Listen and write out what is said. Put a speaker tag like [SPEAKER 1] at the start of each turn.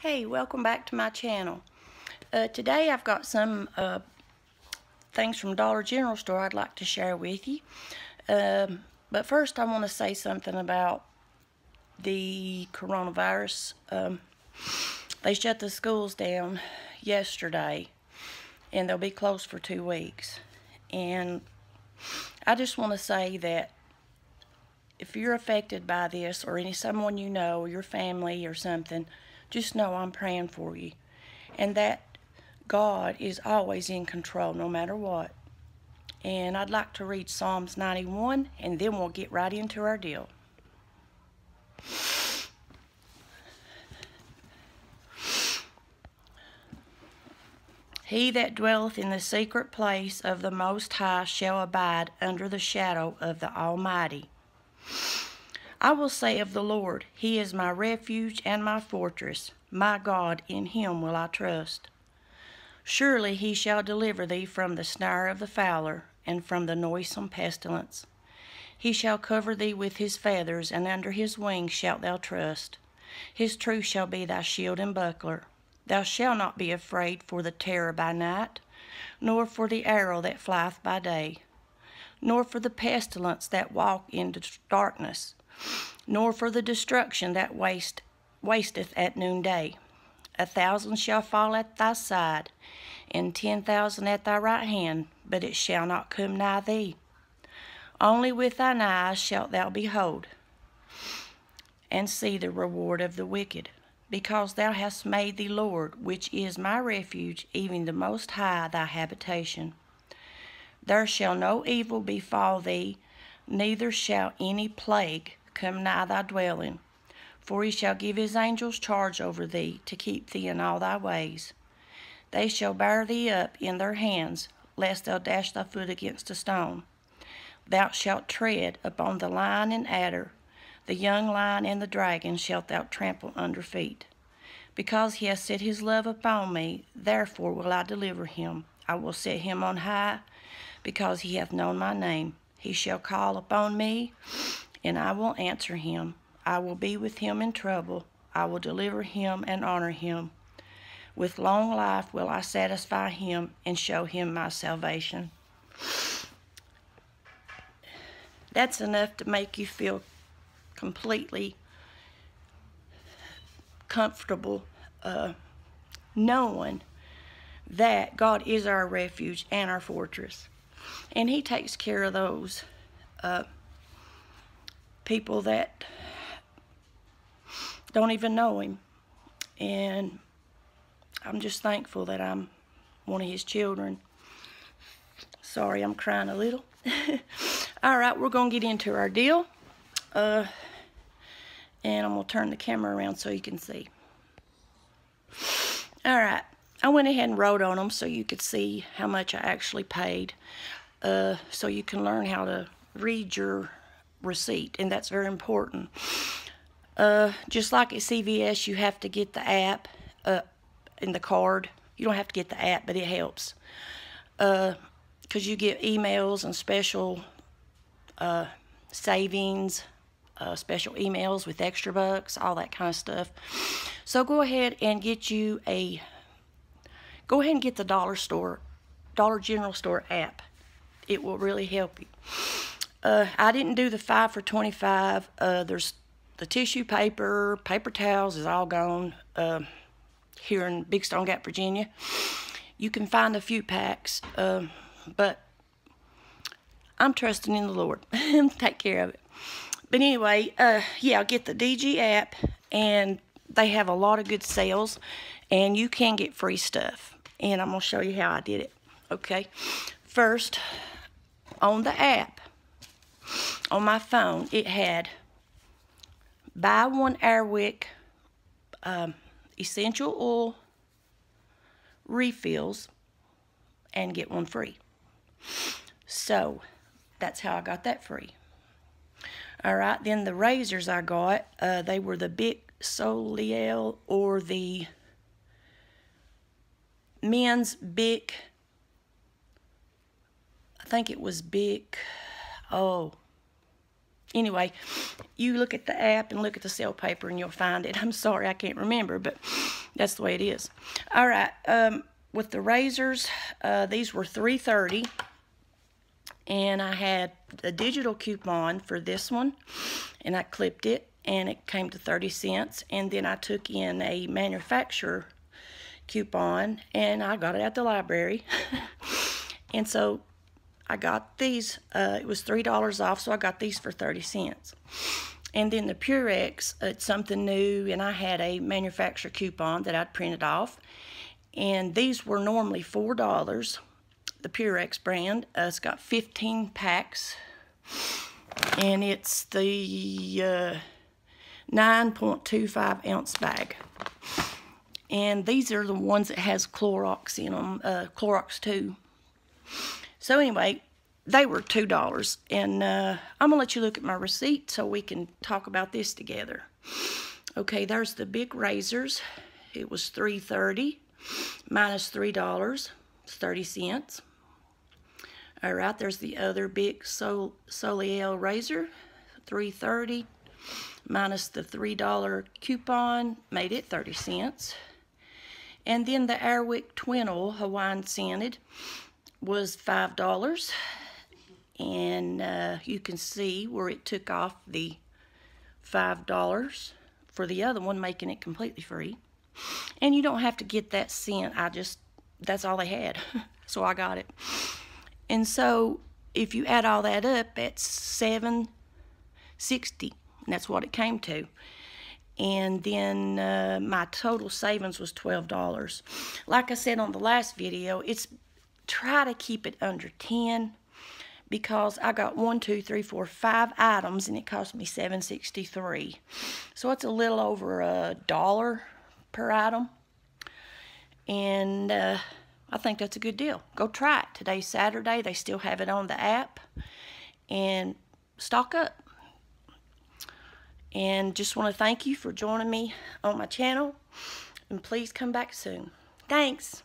[SPEAKER 1] Hey, welcome back to my channel. Uh, today I've got some uh, things from Dollar General store I'd like to share with you. Um, but first I want to say something about the coronavirus. Um, they shut the schools down yesterday and they'll be closed for two weeks. And I just want to say that if you're affected by this or any someone you know or your family or something, just know I'm praying for you. And that God is always in control no matter what. And I'd like to read Psalms 91 and then we'll get right into our deal. He that dwelleth in the secret place of the Most High shall abide under the shadow of the Almighty. I will say of the Lord, He is my refuge and my fortress. My God, in Him will I trust. Surely He shall deliver thee from the snare of the fowler and from the noisome pestilence. He shall cover thee with His feathers, and under His wings shalt thou trust. His truth shall be thy shield and buckler. Thou shalt not be afraid for the terror by night, nor for the arrow that flieth by day, nor for the pestilence that walk in darkness, nor for the destruction that waste, wasteth at noonday. A thousand shall fall at thy side, and ten thousand at thy right hand, but it shall not come nigh thee. Only with thine eyes shalt thou behold, and see the reward of the wicked because thou hast made the Lord, which is my refuge, even the Most High, thy habitation. There shall no evil befall thee, neither shall any plague come nigh thy dwelling. For he shall give his angels charge over thee, to keep thee in all thy ways. They shall bear thee up in their hands, lest thou dash thy foot against a stone. Thou shalt tread upon the lion and adder, the young lion and the dragon shalt thou trample under feet. Because he has set his love upon me, therefore will I deliver him. I will set him on high, because he hath known my name. He shall call upon me, and I will answer him. I will be with him in trouble. I will deliver him and honor him. With long life will I satisfy him and show him my salvation. That's enough to make you feel completely comfortable uh, knowing that God is our refuge and our fortress. And He takes care of those uh, people that don't even know Him. And I'm just thankful that I'm one of His children. Sorry, I'm crying a little. All right, we're going to get into our deal. Uh, and I'm going to turn the camera around so you can see. All right, I went ahead and wrote on them so you could see how much I actually paid. Uh, so you can learn how to read your receipt, and that's very important. Uh, just like at CVS, you have to get the app uh, in the card. You don't have to get the app, but it helps. Because uh, you get emails and special uh, savings, uh, special emails with extra bucks, all that kind of stuff. So go ahead and get you a, go ahead and get the Dollar Store, Dollar General Store app. It will really help you. Uh, I didn't do the 5 for 25. Uh, there's the tissue paper, paper towels is all gone uh, here in Big Stone Gap, Virginia. You can find a few packs, uh, but I'm trusting in the Lord. Take care of it. But anyway, uh, yeah, get the DG app, and they have a lot of good sales, and you can get free stuff. And I'm going to show you how I did it. Okay, first, on the app, on my phone, it had buy one Airwick um, essential oil refills and get one free. So, that's how I got that free. All right, then the razors I got, uh, they were the Bic Soleil or the men's Bic, I think it was Bic, oh, anyway, you look at the app and look at the sale paper and you'll find it. I'm sorry, I can't remember, but That's the way it is. All right. Um, with the razors, uh, these were 330 and I had a digital coupon for this one and I clipped it and it came to 30 cents and then I took in a manufacturer coupon and I got it at the library and so I got these uh, it was three dollars off so I got these for 30 cents and then the Purex it's something new and I had a manufacturer coupon that I'd printed off and these were normally four dollars the Purex brand uh, it's got 15 packs and it's the uh, 9.25 ounce bag. And these are the ones that has Clorox in them, uh, Clorox 2. So anyway, they were $2. And uh, I'm to let you look at my receipt so we can talk about this together. Okay, there's the Bic razors. It was $3.30 minus $3. It's 30 cents. All right, there's the other Bic Sol Soleil razor, 330 minus the $3 coupon, made it 30 cents. And then the Airwick Twinnle Hawaiian Scented was $5. And uh, you can see where it took off the $5 for the other one, making it completely free. And you don't have to get that scent. I just, that's all they had. so I got it. And so if you add all that up, that's 760 and that's what it came to. And then uh, my total savings was $12. Like I said on the last video, it's try to keep it under 10 because I got one, two, three, four, five items and it cost me 7.63. So it's a little over a dollar per item. And uh, I think that's a good deal. Go try it. Today's Saturday. They still have it on the app. And stock up. And just want to thank you for joining me on my channel. And please come back soon. Thanks.